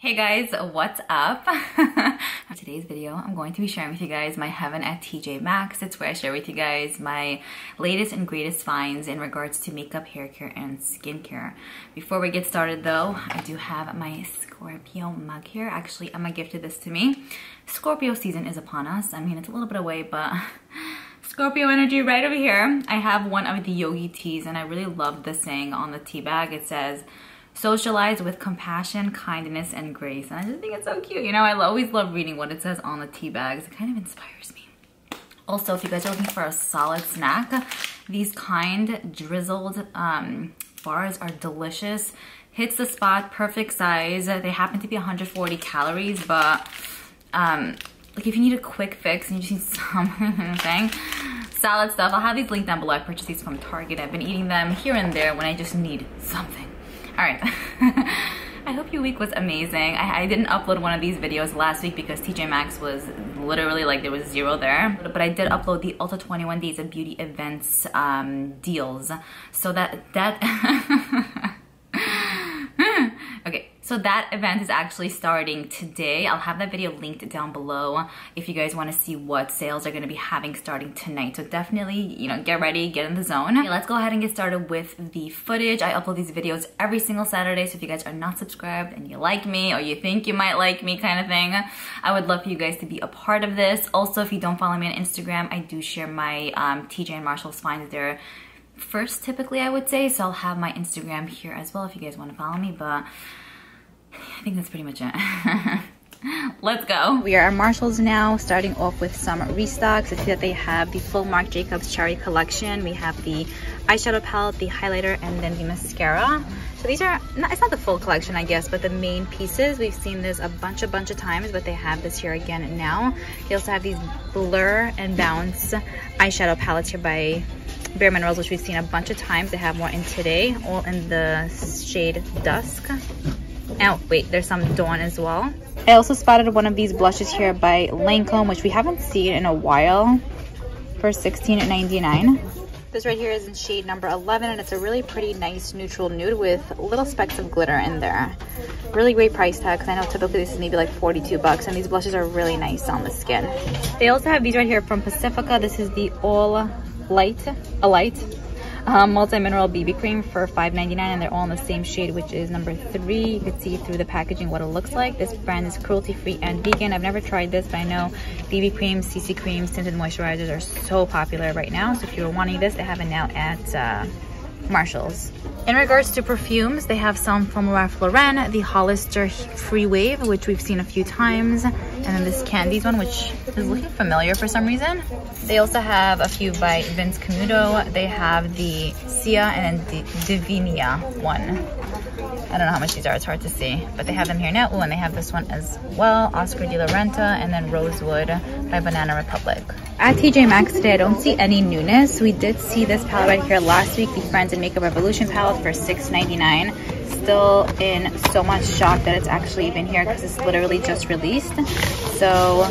Hey guys, what's up? Today's video, I'm going to be sharing with you guys my heaven at TJ Maxx. It's where I share with you guys my latest and greatest finds in regards to makeup, hair care, and skincare. Before we get started though, I do have my Scorpio mug here. Actually, Emma gifted this to me. Scorpio season is upon us. I mean, it's a little bit away, but Scorpio energy right over here. I have one of the Yogi teas and I really love the saying on the tea bag. It says, socialize with compassion, kindness, and grace. And I just think it's so cute. You know, I always love reading what it says on the tea bags. It kind of inspires me. Also, if you guys are looking for a solid snack, these kind drizzled um, bars are delicious. Hits the spot, perfect size. They happen to be 140 calories, but um, like if you need a quick fix and you just need something, salad stuff, I'll have these linked down below. I purchased these from Target. I've been eating them here and there when I just need something. All right. I hope your week was amazing. I, I, didn't upload one of these videos last week because TJ Maxx was literally like there was zero there. But, I did upload the Ulta 21 Days of Beauty events um, deals. So that, that. So that event is actually starting today. I'll have that video linked down below if you guys want to see what sales are going to be having starting tonight. So definitely, you know, get ready, get in the zone. Okay, let's go ahead and get started with the footage. I upload these videos every single Saturday. So if you guys are not subscribed and you like me or you think you might like me kind of thing, I would love for you guys to be a part of this. Also, if you don't follow me on Instagram, I do share my um, TJ and Marshalls finds there first typically I would say so I'll have my Instagram here as well if you guys want to follow me but I think that's pretty much it. Let's go. We are at Marshalls now, starting off with some restocks. I see that they have the full Marc Jacobs Cherry collection. We have the eyeshadow palette, the highlighter, and then the mascara. So these are, not, it's not the full collection, I guess, but the main pieces. We've seen this a bunch, a bunch of times, but they have this here again now. They also have these Blur and Bounce eyeshadow palettes here by Bare Minerals, which we've seen a bunch of times. They have more in today, all in the shade Dusk. Oh, wait, there's some Dawn as well. I also spotted one of these blushes here by Lancome, which we haven't seen in a while for $16.99. This right here is in shade number 11, and it's a really pretty nice neutral nude with little specks of glitter in there. Really great price tag, because I know typically this is maybe like 42 bucks, and these blushes are really nice on the skin. They also have these right here from Pacifica. This is the All Light, a Light um, multi-mineral BB cream for $5.99 and they're all in the same shade which is number three. You can see through the packaging what it looks like. This brand is cruelty free and vegan. I've never tried this but I know BB creams CC creams tinted moisturizers are so popular right now. So if you're wanting this they have it now at uh, Marshalls. In regards to perfumes, they have some from Ralph Lauren, the Hollister Free Wave, which we've seen a few times, and then this Candies one, which is looking familiar for some reason. They also have a few by Vince Camuto. They have the Sia and the Divinia one. I don't know how much these are, it's hard to see, but they have them here now. Oh, and they have this one as well, Oscar de la Renta, and then Rosewood by Banana Republic. At TJ Maxx today, I don't see any newness. We did see this palette right here last week, the Friends and Makeup Revolution palette for $6.99. Still in so much shock that it's actually even here because it's literally just released. So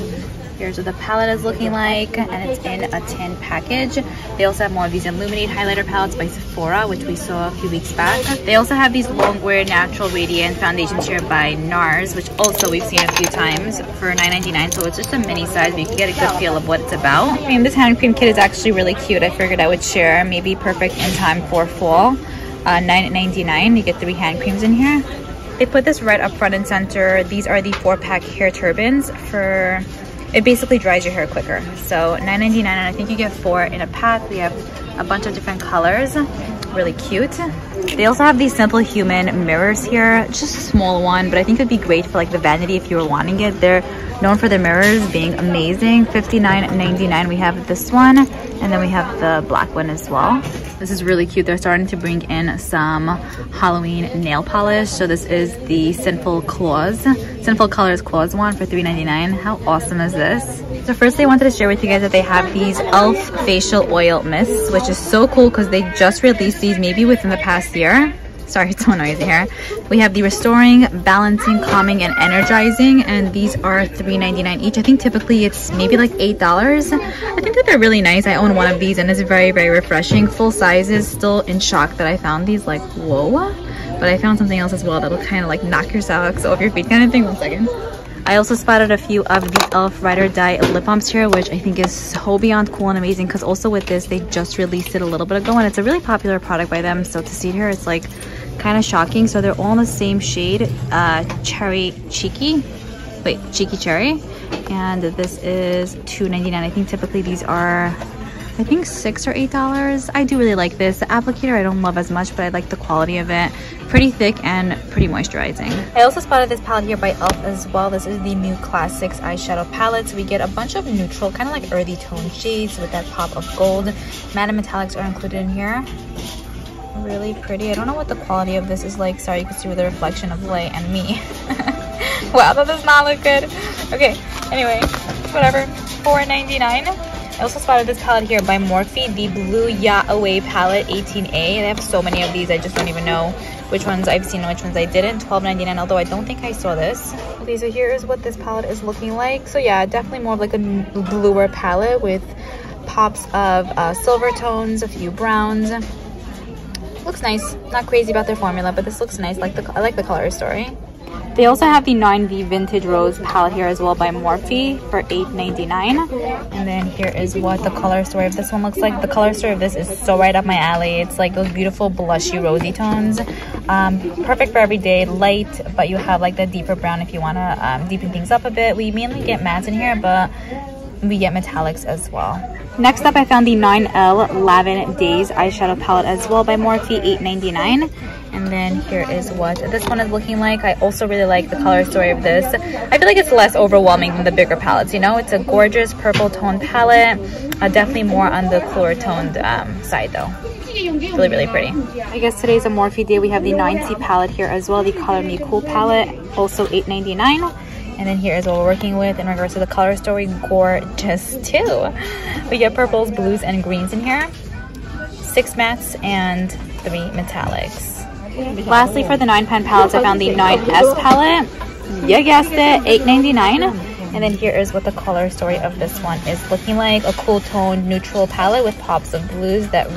Here's what the palette is looking like, and it's in a tin package. They also have more of these Illuminate highlighter palettes by Sephora, which we saw a few weeks back. They also have these Longwear Natural Radiant foundations here by NARS, which also we've seen a few times for $9.99. So it's just a mini size, but you can get a good feel of what it's about. I mean, this hand cream kit is actually really cute. I figured I would share, maybe perfect in time for fall. Uh, $9.99. You get three hand creams in here. They put this right up front and center. These are the four pack hair turbans for it basically dries your hair quicker. So $9.99 and I think you get four in a pack. We have a bunch of different colors. Really cute. They also have these Simple Human mirrors here. Just a small one, but I think it'd be great for like the vanity if you were wanting it. They're known for their mirrors being amazing. $59.99 we have this one and then we have the black one as well. This is really cute. They're starting to bring in some Halloween nail polish. So this is the Sinful Claws, Sinful Colors Claws one for $3.99. How awesome is this? So first I wanted to share with you guys that they have these e.l.f. facial oil mists, which is so cool because they just released these maybe within the past year. Sorry, it's so noisy here. We have the Restoring, Balancing, Calming, and Energizing, and these are $3.99 each. I think typically it's maybe like $8. I think that they're really nice. I own one of these and it's very, very refreshing. Full sizes, still in shock that I found these. Like, whoa but I found something else as well that'll kind of like knock your socks off your feet kind of thing. One second. I also spotted a few of the e.l.f. Ride or Die lip balms here, which I think is so beyond cool and amazing because also with this, they just released it a little bit ago and it's a really popular product by them. So to see it here, it's like kind of shocking. So they're all in the same shade, uh, Cherry Cheeky. Wait, Cheeky Cherry. And this is $2.99. I think typically these are I think six or eight dollars. I do really like this. The applicator I don't love as much, but I like the quality of it. Pretty thick and pretty moisturizing. I also spotted this palette here by e.l.f. as well. This is the new Classics eyeshadow palette. So we get a bunch of neutral, kind of like earthy tone shades with that pop of gold. Matte metallics are included in here. Really pretty. I don't know what the quality of this is like. Sorry, you can see with the reflection of light and me. wow, that does not look good. Okay, anyway, whatever. $4.99. I also spotted this palette here by Morphe, the Blue Yacht Away palette 18A. They have so many of these, I just don't even know which ones I've seen and which ones I didn't. $12.99, although I don't think I saw this. Okay, so here is what this palette is looking like. So yeah, definitely more of like a bluer palette with pops of uh, silver tones, a few browns. Looks nice. Not crazy about their formula, but this looks nice. Like the I like the color story. They also have the 9V Vintage Rose palette here as well by Morphe for $8.99. And then here is what the color story of this one looks like. The color story of this is so right up my alley. It's like those beautiful blushy rosy tones. Um, perfect for every day, light, but you have like the deeper brown if you want to um, deepen things up a bit. We mainly get mattes in here, but we get metallics as well. Next up, I found the 9L Lavin Days eyeshadow palette as well by Morphe, $8.99. And then here is what this one is looking like. I also really like the color story of this. I feel like it's less overwhelming than the bigger palettes, you know? It's a gorgeous purple tone palette. Uh, definitely more on the cooler toned um, side though. Really, really pretty. I guess today's a Morphe day. We have the 9C palette here as well. The Color Me Cool palette, also $8.99. And then here is what we're working with in regards to the color story. Gorgeous too. We get purples, blues, and greens in here. Six mattes and three metallics. Lastly, for the 9 pan palettes, I found the 9S palette. You guessed it, $8.99. And then here is what the color story of this one is looking like. A cool tone neutral palette with pops of blues that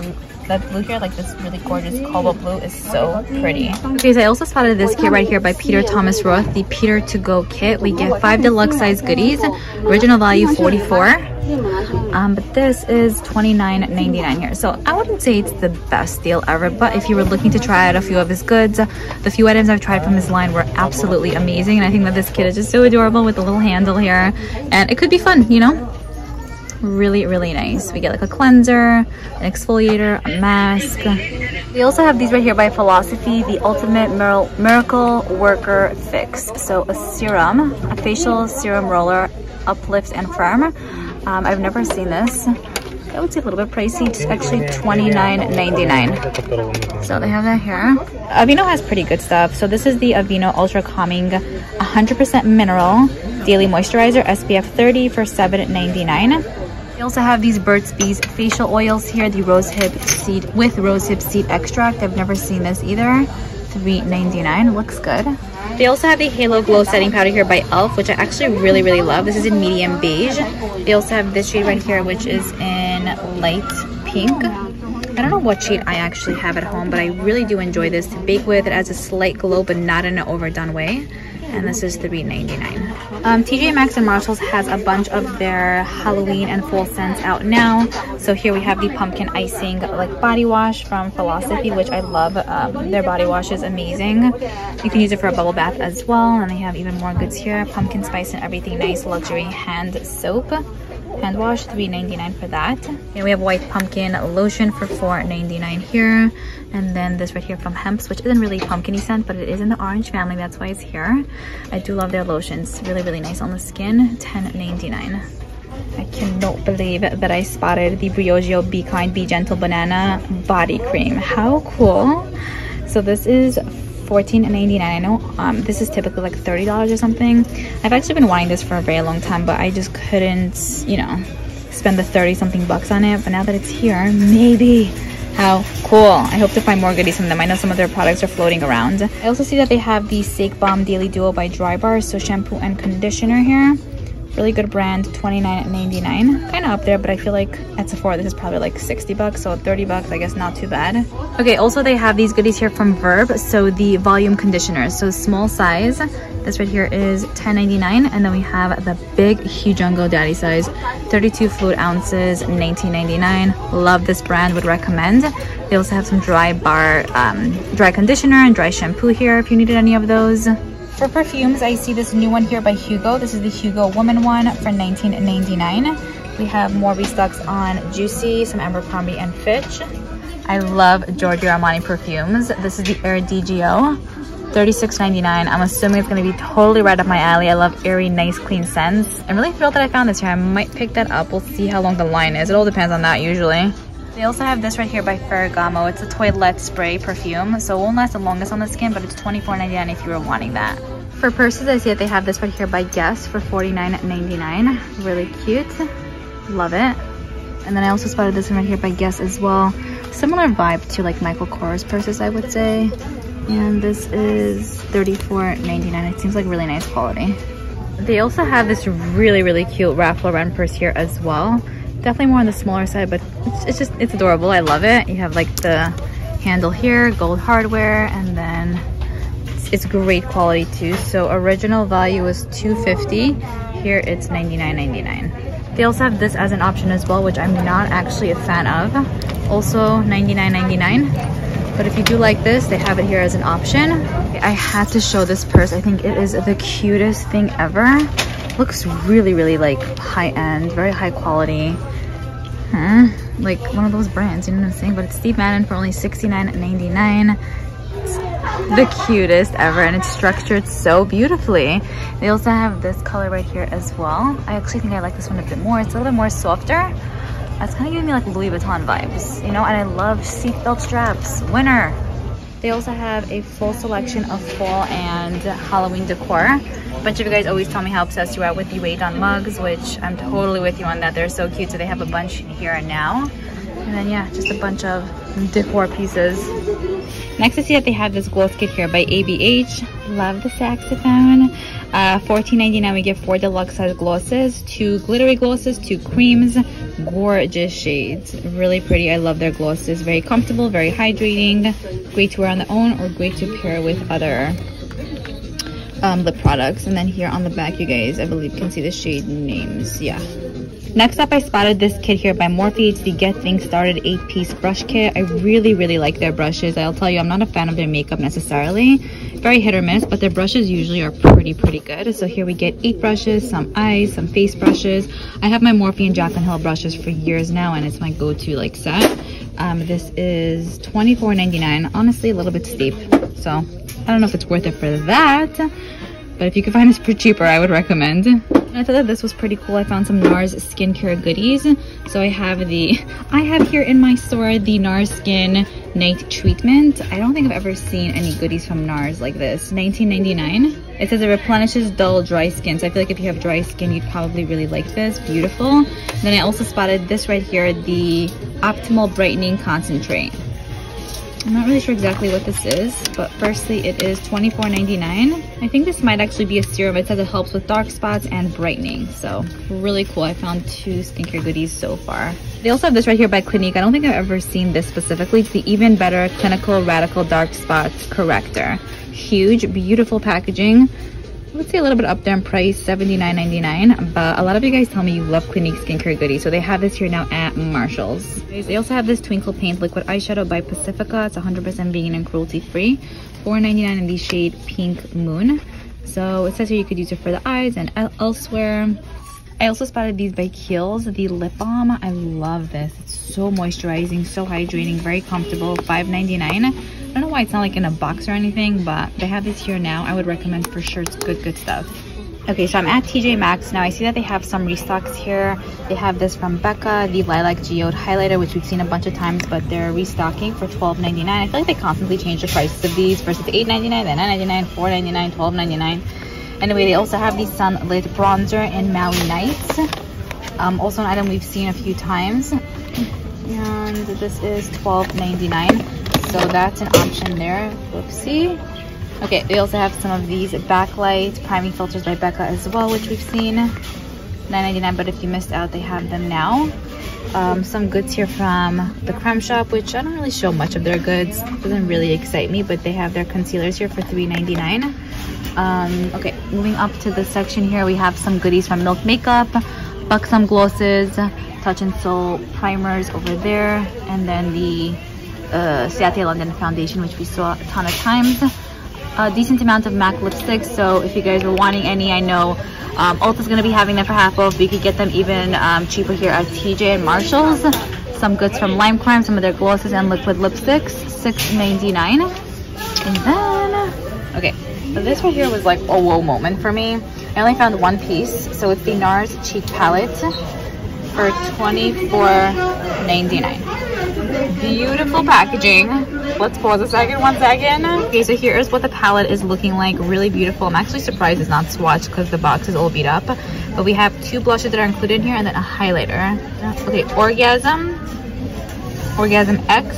that blue here, like this really gorgeous cobalt blue is so pretty. Okay, so I also spotted this kit right here by Peter Thomas Roth, the Peter to Go kit. We get five deluxe size goodies, original value 44 um, but this is $29.99 here. So I wouldn't say it's the best deal ever, but if you were looking to try out a few of his goods, the few items I've tried from his line were absolutely amazing. And I think that this kit is just so adorable with the little handle here. And it could be fun, you know? Really really nice we get like a cleanser an exfoliator a mask we also have these right here by philosophy the ultimate miracle worker fix so a serum a facial serum roller uplift and firm um, I've never seen this. That would say a little bit pricey. It's actually $29.99. So they have that here. Aveeno has pretty good stuff. So this is the Aveeno Ultra Calming 100% Mineral Daily Moisturizer SPF 30 for $7.99. They also have these Burt's Bees facial oils here, the rosehip seed with rosehip seed extract. I've never seen this either. $3.99. Looks good. They also have the Halo Glow Setting Powder here by e.l.f. which I actually really, really love. This is in medium beige. They also have this shade right here, which is in light pink. I don't know what shade I actually have at home, but I really do enjoy this to bake with. It has a slight glow, but not in an overdone way and this is $3.99. Um, TJ Maxx and Marshalls has a bunch of their Halloween and fall scents out now. So here we have the pumpkin icing like body wash from Philosophy, which I love. Um, their body wash is amazing. You can use it for a bubble bath as well. And they have even more goods here. Pumpkin spice and everything nice luxury hand soap hand wash $3.99 for that and we have white pumpkin lotion for $4.99 here and then this right here from Hempz which isn't really pumpkiny scent but it is in the orange family that's why it's here I do love their lotions really really nice on the skin $10.99 I cannot believe that I spotted the Briogeo Be Kind Be Gentle Banana Body Cream. How cool. So this is $14.99. I know um, this is typically like $30 or something. I've actually been wanting this for a very long time, but I just couldn't, you know, spend the 30 something bucks on it. But now that it's here, maybe. How cool. I hope to find more goodies from them. I know some of their products are floating around. I also see that they have the Sake Balm Daily Duo by Drybar. So shampoo and conditioner here Really good brand, $29.99. Kind of up there, but I feel like at Sephora this is probably like 60 bucks, so 30 bucks, I guess not too bad. Okay, also they have these goodies here from Verb. So the volume conditioners, so small size. This right here is $10.99, and then we have the big Hujongo Daddy size, 32 fluid ounces, $19.99. Love this brand, would recommend. They also have some dry bar, um, dry conditioner and dry shampoo here if you needed any of those. For perfumes, I see this new one here by Hugo. This is the Hugo Woman one for $19.99. We have more restocks on Juicy, some Abercrombie and Fitch. I love Giorgio Armani perfumes. This is the Air di Gioia. $36.99. I'm assuming it's going to be totally right up my alley. I love airy, nice, clean scents. I'm really thrilled that I found this here. I might pick that up. We'll see how long the line is. It all depends on that usually. They also have this right here by Ferragamo. It's a toilet spray perfume, so it won't last the longest on the skin, but it's $24.99 if you were wanting that. For purses, I see that they have this right here by Guess for $49.99. Really cute. Love it. And then I also spotted this one right here by Guess as well. Similar vibe to like Michael Kors purses, I would say. And this is $34.99. It seems like really nice quality. They also have this really, really cute Ralph Lauren purse here as well definitely more on the smaller side but it's, it's, just it's adorable. I love it. You have like the handle here gold hardware and then it's, it's great quality too. So original value was 250 here it's 99.99 they also have this as an option as well which i'm not actually a fan of. Also 99.99 but if you do like this they have it here as an option. I had to show this purse. I think it is the cutest thing ever. Looks really really like high-end very high quality huh? like one of those brands you know what i'm saying? But it's steve madden for only 69.99 the cutest ever and it's structured so beautifully. They also have this color right here as well. I actually think i like this one a bit more. It's a little bit more softer. That's kind of giving me like louis vuitton vibes you know? And i love seatbelt straps. Winner they also have a full selection of fall and halloween decor a bunch of you guys always tell me how obsessed you are with the Wait on mugs, which I'm totally with you on that. They're so cute. So they have a bunch here and now. And then yeah, just a bunch of decor pieces. Next I see that they have this gloss kit here by ABH. Love the saxophone. Uh, $14.99 we get four deluxe size glosses, two glittery glosses, two creams, gorgeous shades. Really pretty. I love their glosses. Very comfortable, very hydrating. Great to wear on the own or great to pair with other um, products. And then here on the back, you guys, I believe can see the shade names. Yeah. Next up, I spotted this kit here by Morphe. It's the Get Things Started 8-piece brush kit. I really, really like their brushes. I'll tell you, I'm not a fan of their makeup necessarily. Very hit or miss, but their brushes usually are pretty, pretty good. So here we get eight brushes, some eyes, some face brushes. I have my Morphe and Jaclyn Hill brushes for years now, and it's my go-to like set. Um, this is $24.99. Honestly, a little bit steep. So I don't know if it's worth it for that. But if you can find this for cheaper, I would recommend. And I thought that this was pretty cool. I found some NARS skincare goodies. So I have the, I have here in my store the NARS Skin Night Treatment. I don't think I've ever seen any goodies from NARS like this. 19.99. It says it replenishes dull, dry skin. So I feel like if you have dry skin, you'd probably really like this. Beautiful. Then I also spotted this right here, the Optimal Brightening Concentrate. I'm not really sure exactly what this is, but firstly it is $24.99. I think this might actually be a serum. It says it helps with dark spots and brightening. So really cool. I found two skincare goodies so far. They also have this right here by Clinique. I don't think I've ever seen this specifically. It's the Even Better Clinical Radical Dark Spots Corrector. Huge, beautiful packaging. I would say a little bit up there in price, $79.99. But a lot of you guys tell me you love Clinique skincare goodies. So they have this here now at Marshall's. They also have this Twinkle Paint Liquid Eyeshadow by Pacifica. It's 100% vegan and cruelty free. $4.99 in the shade Pink Moon. So it says here you could use it for the eyes and elsewhere. I also spotted these by Kiehl's, the lip balm. I love this. It's so moisturizing, so hydrating, very comfortable. $5.99. I don't know why it's not like in a box or anything, but they have this here now. I would recommend for sure. It's good, good stuff. Okay, so I'm at TJ Maxx. Now I see that they have some restocks here. They have this from Becca, the Lilac Geode Highlighter, which we've seen a bunch of times, but they're restocking for $12.99. I feel like they constantly change the prices of these. It's $8.99, then $9.99, $4.99, $12.99. Anyway, they also have the Sunlit Bronzer in Maui Nights. Um, also an item we've seen a few times. And this is $12.99 so that's an option there whoopsie okay they also have some of these backlight priming filters by becca as well which we've seen $9.99, but if you missed out, they have them now. Um, some goods here from the Creme Shop, which I don't really show much of their goods. Doesn't really excite me, but they have their concealers here for $3.99. Um, okay, moving up to the section here, we have some goodies from Milk Makeup, Buxom Glosses, Touch in Sol primers over there, and then the uh, London foundation, which we saw a ton of times. A decent amount of MAC lipsticks, so if you guys were wanting any, I know um, Ulta's going to be having them for half off. You could get them even um, cheaper here at TJ and Marshall's. Some goods from Lime Crime, some of their glosses and liquid lipsticks, $6.99. And then, okay, this right here was like a whoa moment for me. I only found one piece, so it's the NARS Cheek Palette for $24.99. Beautiful packaging. Let's pause a second, one second. Okay, so here's what the palette is looking like. Really beautiful. I'm actually surprised it's not swatched because the box is all beat up. But we have two blushes that are included in here and then a highlighter. Okay, Orgasm, Orgasm X,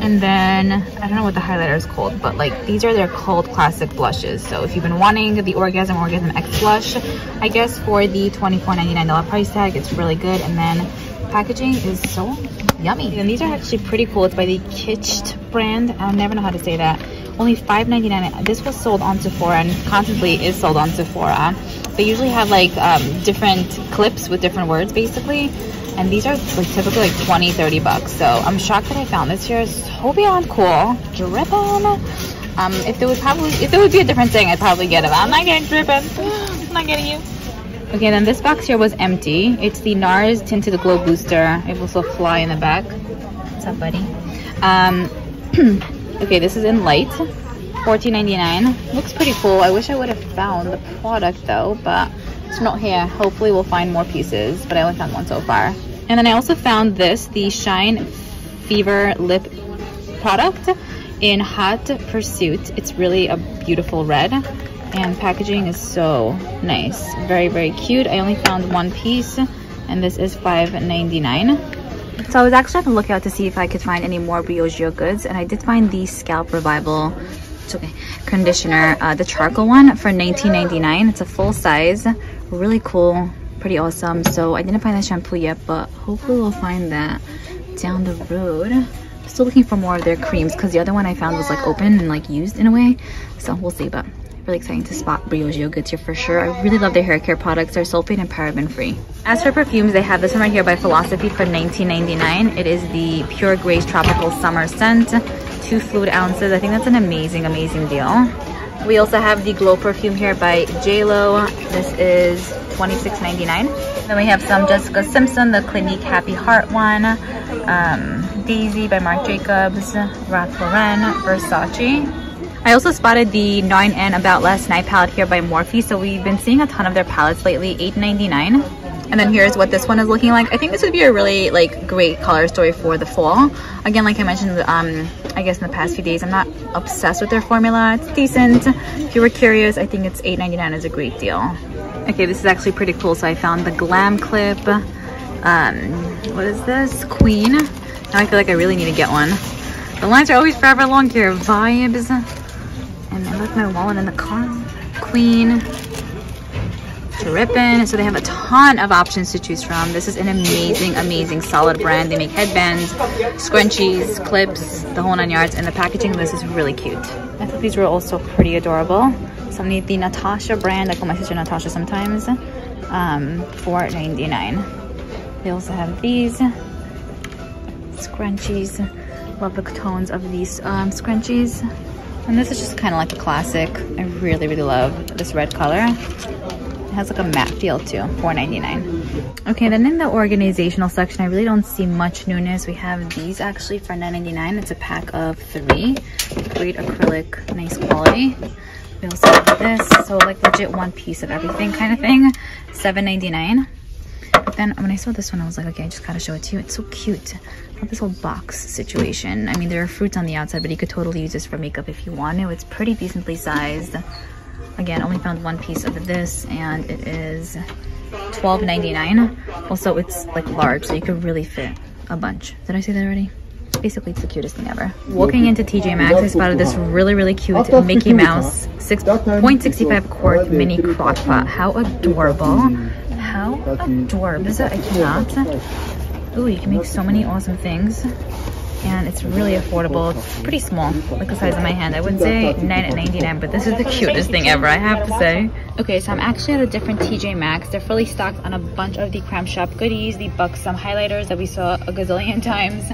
and then I don't know what the highlighter is called, but like these are their called classic blushes. So if you've been wanting the Orgasm Orgasm X blush, I guess for the $24.99 price tag, it's really good. And then packaging is so yummy. And these are actually pretty cool. It's by the Kitsch brand. I'll never know how to say that. Only $5.99. This was sold on Sephora and constantly is sold on Sephora. They usually have like um, different clips with different words basically and these are like typically like 20 30 bucks so i'm shocked that i found this here so beyond cool. Dripping um if there was probably if there would be a different thing i'd probably get it i'm not getting dripping. I'm not getting you. Okay then this box here was empty. It's the nars tinted glow booster. It was a fly in the back. What's up buddy? Um okay this is in light. 14.99 looks pretty cool. I wish i would have found the product though but it's not here. Hopefully we'll find more pieces but i only found one so far. And then I also found this, the Shine Fever Lip product in Hot Pursuit. It's really a beautiful red and packaging is so nice. Very, very cute. I only found one piece and this is $5.99. So I was actually on the lookout to see if I could find any more Briogeo goods and I did find the Scalp Revival okay, conditioner, uh, the charcoal one for $19.99. It's a full size, really cool pretty awesome. So I didn't find the shampoo yet, but hopefully we'll find that down the road. Still looking for more of their creams because the other one I found was like open and like used in a way. So we'll see, but really exciting to spot Briogeo goods here for sure. I really love their hair care products. They're sulfate and paraben free. As for perfumes, they have this one right here by Philosophy for $19.99. It is the Pure Grace Tropical Summer Scent, two fluid ounces. I think that's an amazing, amazing deal. We also have the Glow perfume here by JLo. This is $26.99. Then we have some Jessica Simpson, the Clinique Happy Heart one, um, Daisy by Marc Jacobs, Ralph Lauren, Versace. I also spotted the 9N About Last Night palette here by Morphe. So we've been seeing a ton of their palettes lately, $8.99. And then here's what this one is looking like. I think this would be a really like great color story for the fall. Again, like I mentioned, um, I guess in the past few days, I'm not obsessed with their formula. It's decent. If you were curious, I think it's $8.99 is a great deal. Okay, this is actually pretty cool. So I found the Glam Clip. Um, what is this? Queen. Now I feel like I really need to get one. The lines are always forever long here. Vibes. And I left my wallet in the car. Queen. Drippin'. So they have a ton of options to choose from. This is an amazing, amazing solid brand. They make headbands, scrunchies, clips, the whole nine yards. And the packaging of this is really cute. I thought these were also pretty adorable. Some need the Natasha brand. I call my sister Natasha sometimes. Um, $4.99. They also have these scrunchies. Love the tones of these um, scrunchies. And this is just kind of like a classic. I really, really love this red color. It has like a matte feel too, $4.99. Okay, then in the organizational section, I really don't see much newness. We have these actually for $9.99. It's a pack of three. Great acrylic, nice quality. We also have this, so like legit one piece of everything kind of thing. $7.99. But then when I saw this one, I was like, okay, I just gotta show it to you. It's so cute. This whole box situation. I mean, there are fruits on the outside, but you could totally use this for makeup if you want to. It's pretty decently sized. Again, only found one piece of this, and it is $12.99. Also, it's like large, so you could really fit a bunch. Did I say that already? basically it's the cutest thing ever. Walking into TJ Maxx, I spotted this really, really cute Mickey Mouse 6.65 quart mini crock pot. How adorable. How adorable. Is that? I cannot. Ooh, you can make so many awesome things and it's really affordable. It's pretty small, like the size of my hand. I wouldn't say 9.99, but this is the cutest thing ever, I have to say. Okay, so I'm actually at a different TJ Maxx. They're fully stocked on a bunch of the Creme Shop goodies, the Buxom highlighters that we saw a gazillion times.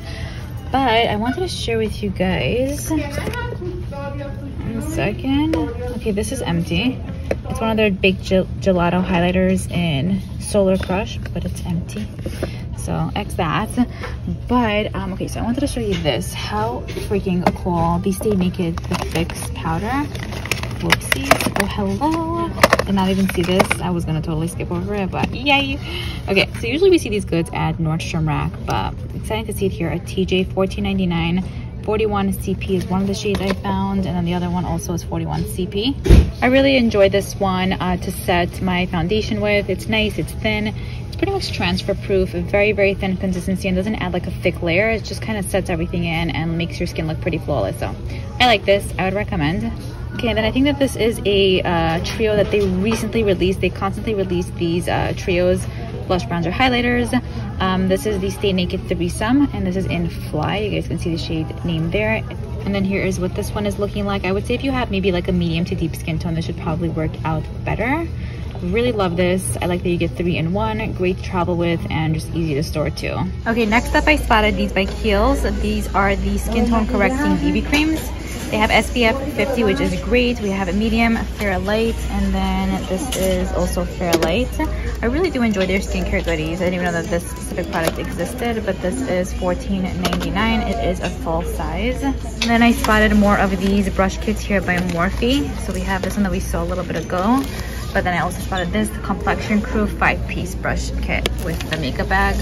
But I wanted to share with you guys. One second. Okay, this is empty. It's one of their big gel gelato highlighters in Solar Crush, but it's empty so X that. But, um, okay, so I wanted to show you this. How freaking cool. These Stay Naked The Fix Powder. Whoopsies. Oh, hello. Did not even see this. I was gonna totally skip over it, but yay. Okay, so usually we see these goods at Nordstrom Rack, but exciting to see it here at TJ, $14.99. 41 CP is one of the shades I found, and then the other one also is 41 CP. I really enjoy this one uh, to set my foundation with. It's nice, it's thin, it's pretty much transfer proof, very, very thin consistency and doesn't add like a thick layer. It just kind of sets everything in and makes your skin look pretty flawless. So I like this, I would recommend. Okay, then I think that this is a uh, trio that they recently released. They constantly release these uh, trios, blush bronzer highlighters. Um, this is the Stay Naked Threesome, and this is in Fly. You guys can see the shade name there. And then here is what this one is looking like. I would say if you have maybe like a medium to deep skin tone, this should probably work out better really love this i like that you get three in one great to travel with and just easy to store too okay next up i spotted these by kiehl's these are the skin tone correcting bb creams they have spf 50 which is great. We have a medium fair light and then this is also fair light. I really do enjoy their skincare goodies. I didn't even know that this specific product existed but this is 14.99 it is a full size. And then i spotted more of these brush kits here by morphe. So we have this one that we saw a little bit ago but then I also spotted this, the Complexion Crew 5-piece brush kit with the makeup bag.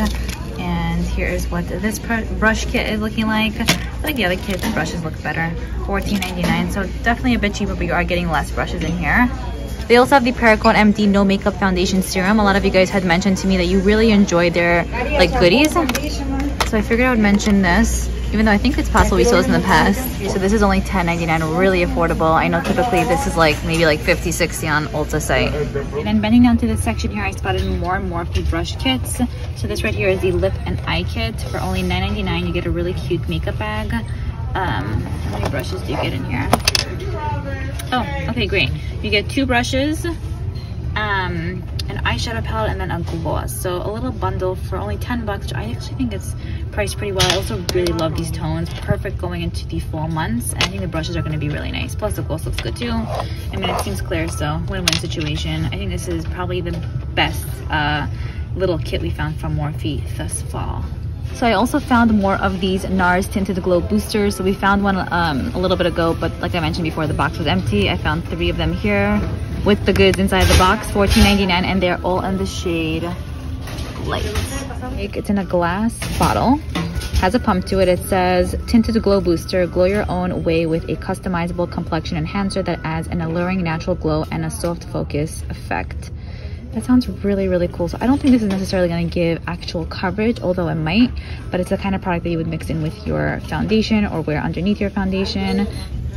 And here is what this brush kit is looking like. I think the other kit's brushes look better. $14.99, so definitely a bit cheaper, but you are getting less brushes in here. They also have the Perricone MD No Makeup Foundation Serum. A lot of you guys had mentioned to me that you really enjoyed their like goodies. So I figured I would mention this even though I think it's possible we saw this in the past. So this is only $10.99, really affordable. I know typically this is like maybe like 50, 60 on Ulta site. And then bending down to this section here, I spotted more and more of the brush kits. So this right here is the lip and eye kit. For only $9.99, you get a really cute makeup bag. Um, how many brushes do you get in here? Oh, okay, great. You get two brushes, um, an eyeshadow palette, and then a gloss. So a little bundle for only 10 bucks. I actually think it's priced pretty well. I also really love these tones. Perfect going into the fall months. And I think the brushes are going to be really nice. Plus the gloss looks good too. I mean, it seems clear, so win-win situation. I think this is probably the best uh, little kit we found from Morphe this fall. So I also found more of these NARS Tinted Glow Boosters. So we found one um, a little bit ago, but like I mentioned before, the box was empty. I found three of them here with the goods inside the box, $14.99, and they're all in the shade light. It's in a glass bottle. Has a pump to it. It says Tinted Glow Booster. Glow your own way with a customizable complexion enhancer that adds an alluring natural glow and a soft focus effect. That sounds really, really cool. So I don't think this is necessarily going to give actual coverage, although it might, but it's the kind of product that you would mix in with your foundation or wear underneath your foundation.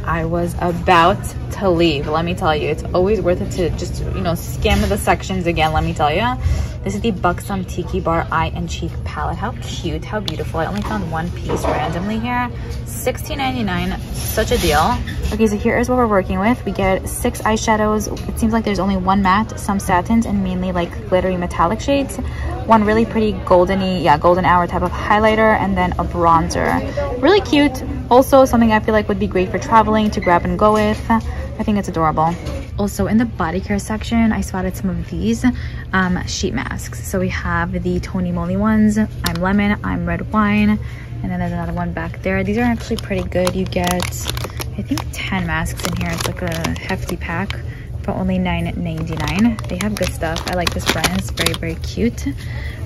I was about to leave. Let me tell you, it's always worth it to just, you know, skim the sections again, let me tell you. This is the Buxom Tiki Bar Eye and Cheek Palette. How cute, how beautiful. I only found one piece randomly here. $16.99, such a deal. Okay, so here is what we're working with. We get six eyeshadows. It seems like there's only one matte, some satins, and mainly like glittery metallic shades. One really pretty goldeny, yeah, golden hour type of highlighter, and then a bronzer. Really cute. Also, something I feel like would be great for traveling to grab and go with. I think it's adorable. Also in the body care section, I spotted some of these um, sheet masks. So we have the Tony Moly ones. I'm lemon, I'm red wine. And then there's another one back there. These are actually pretty good. You get, I think 10 masks in here. It's like a hefty pack for only $9.99. They have good stuff. I like this brand. It's very, very cute.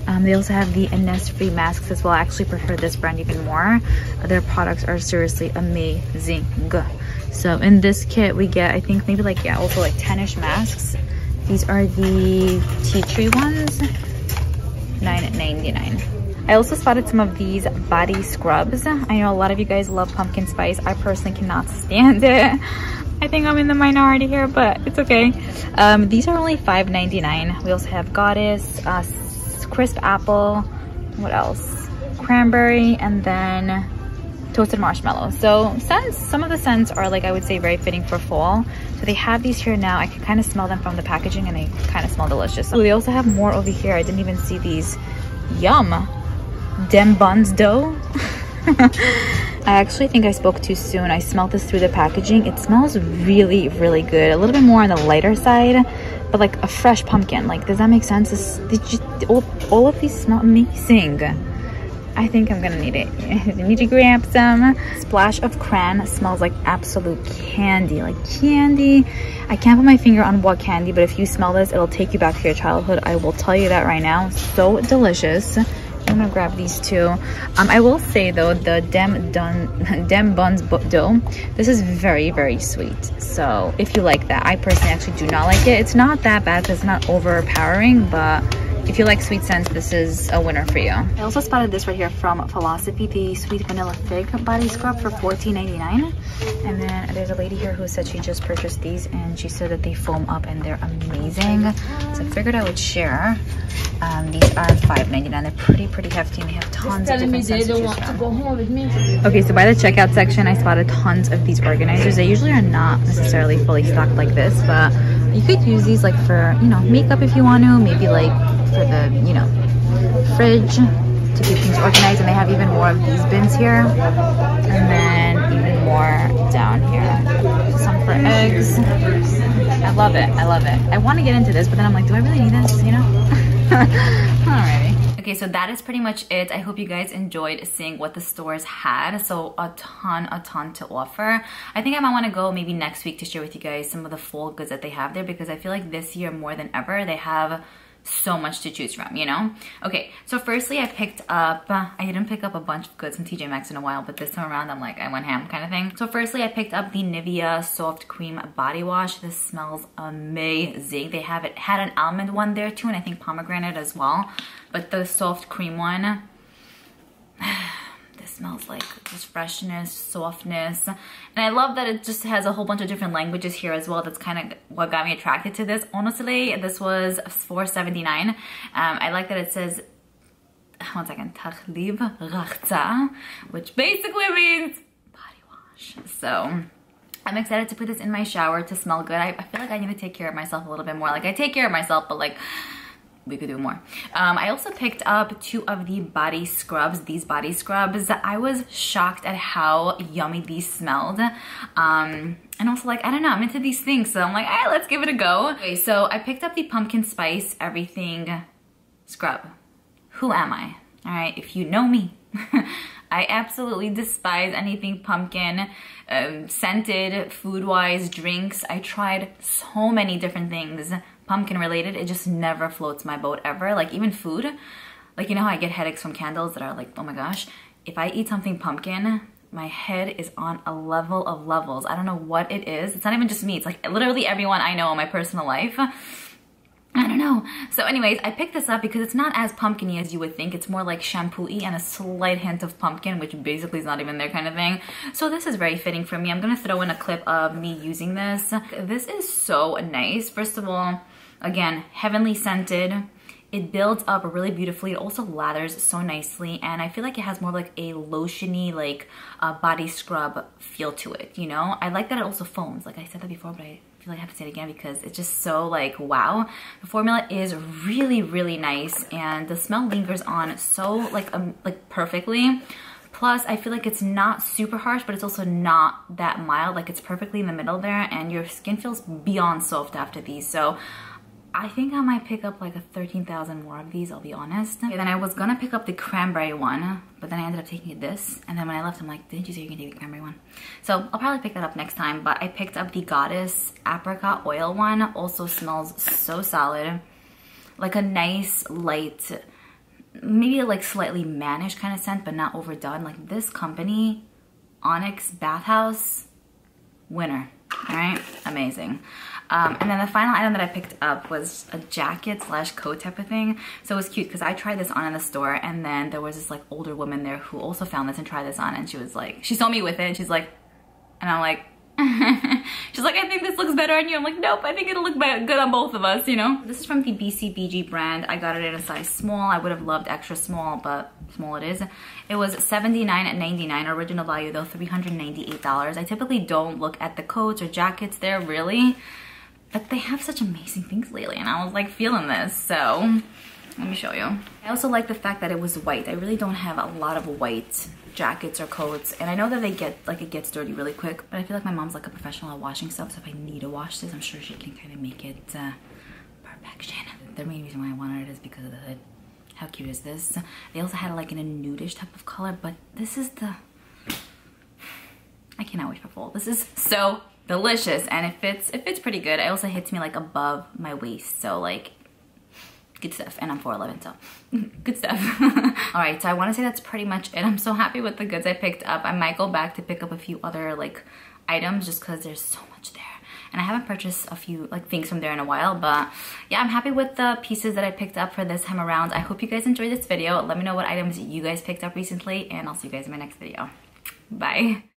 Um, they also have the Innisfree masks as well. I actually prefer this brand even more. Their products are seriously amazing. So in this kit, we get, I think maybe like, yeah, also like 10-ish masks. These are the tea tree ones, $9.99. I also spotted some of these body scrubs. I know a lot of you guys love pumpkin spice. I personally cannot stand it. I think I'm in the minority here, but it's okay. Um, these are only $5.99. We also have Goddess, uh, crisp apple, what else? Cranberry, and then toasted marshmallow. So scents, some of the scents are like I would say very fitting for fall. So they have these here now. I can kind of smell them from the packaging and they kind of smell delicious. So they also have more over here. I didn't even see these. Yum. Dem buns dough. I actually think I spoke too soon. I smelled this through the packaging. It smells really, really good. A little bit more on the lighter side, but like a fresh pumpkin. Like, does that make sense? This, you, all, all of these smell amazing. I think I'm gonna need it. I need to grab some. Splash of cran smells like absolute candy, like candy. I can't put my finger on what candy, but if you smell this, it'll take you back to your childhood. I will tell you that right now. So delicious. I'm gonna grab these two. Um, I will say though, the Dem, Dun, Dem Buns dough, this is very, very sweet. So if you like that, I personally actually do not like it. It's not that bad because it's not overpowering, but if you like sweet scents, this is a winner for you. I also spotted this right here from Philosophy, the Sweet Vanilla Fig Body Scrub for $14.99. And then there's a lady here who said she just purchased these and she said that they foam up and they're amazing. So I figured I would share. Um, these are $5.99. They're pretty, pretty hefty and they have tons of different scents to choose from. Okay, so by the checkout section, I spotted tons of these organizers. They usually are not necessarily fully stocked like this, but you could use these like for, you know, makeup if you want to, maybe like for the, you know, fridge to keep things organized. And they have even more of these bins here. And then even more down here. Some for eggs. I love it. I love it. I want to get into this, but then I'm like, do I really need this, you know? Alrighty. Okay, so that is pretty much it. I hope you guys enjoyed seeing what the stores had. So a ton, a ton to offer. I think I might want to go maybe next week to share with you guys some of the full goods that they have there because I feel like this year more than ever, they have so much to choose from, you know? Okay, so firstly I picked up, I didn't pick up a bunch of goods from TJ Maxx in a while, but this time around I'm like, I went ham kind of thing. So firstly I picked up the Nivea Soft Cream Body Wash. This smells amazing. They have it, had an almond one there too, and I think pomegranate as well. But the soft cream one, smells like just freshness, softness. And I love that it just has a whole bunch of different languages here as well. That's kind of what got me attracted to this. Honestly, this was $4.79. Um, I like that it says, one second, Tachlib Rachza, which basically means body wash. So I'm excited to put this in my shower to smell good. I, I feel like I need to take care of myself a little bit more. Like I take care of myself, but like we could do more. Um, I also picked up two of the body scrubs, these body scrubs. I was shocked at how yummy these smelled. Um, and also like, I don't know, I'm into these things. So I'm like, all right, let's give it a go. Okay, so I picked up the pumpkin spice everything scrub. Who am I? All right, if you know me, I absolutely despise anything pumpkin, um, scented, food-wise, drinks. I tried so many different things pumpkin related, it just never floats my boat ever. Like even food, like you know how I get headaches from candles that are like, oh my gosh, if I eat something pumpkin, my head is on a level of levels. I don't know what it is. It's not even just me. It's like literally everyone I know in my personal life. I don't know. So anyways, I picked this up because it's not as pumpkiny as you would think. It's more like shampoo-y and a slight hint of pumpkin, which basically is not even there kind of thing. So this is very fitting for me. I'm going to throw in a clip of me using this. This is so nice. First of all, Again, heavenly scented. It builds up really beautifully. It also lathers so nicely. And I feel like it has more like a lotiony, like uh, body scrub feel to it, you know? I like that it also foams. Like I said that before, but I feel like I have to say it again because it's just so like, wow. The formula is really, really nice. And the smell lingers on so like, um, like perfectly. Plus, I feel like it's not super harsh, but it's also not that mild. Like it's perfectly in the middle there and your skin feels beyond soft after these. So I think I might pick up like a 13,000 more of these, I'll be honest. And then I was gonna pick up the cranberry one, but then I ended up taking this. And then when I left, I'm like, didn't you say you're gonna take the cranberry one? So I'll probably pick that up next time, but I picked up the Goddess apricot oil one. Also smells so solid. Like a nice, light, maybe like slightly mannish kind of scent, but not overdone. Like this company, Onyx Bathhouse, winner, all right? Amazing. Um, and then the final item that I picked up was a jacket slash coat type of thing. So it was cute because I tried this on in the store and then there was this like older woman there who also found this and tried this on and she was like, she saw me with it and she's like, and I'm like, She's like, I think this looks better on you. I'm like, nope, I think it'll look good on both of us, you know? This is from the BCBG brand. I got it in a size small. I would have loved extra small, but small it is. It was $79.99. Original value though, $398. I typically don't look at the coats or jackets there, really. But they have such amazing things lately, and I was like feeling this, so let me show you. I also like the fact that it was white. I really don't have a lot of white jackets or coats. And I know that they get, like it gets dirty really quick, but I feel like my mom's like a professional at washing stuff. So if I need to wash this, I'm sure she can kind of make it uh, perfection. The main reason why I wanted it is because of the hood. How cute is this? They also had like in a nudish type of color, but this is the, I cannot wait for fall. This is so delicious and it fits, it fits pretty good. It also hits me like above my waist. So like good stuff and i'm 411 so good stuff. All right so i want to say that's pretty much it. I'm so happy with the goods i picked up. I might go back to pick up a few other like items just because there's so much there. And I haven't purchased a few like things from there in a while but yeah I'm happy with the pieces that I picked up for this time around. I hope you guys enjoyed this video. Let me know what items you guys picked up recently and I'll see you guys in my next video. Bye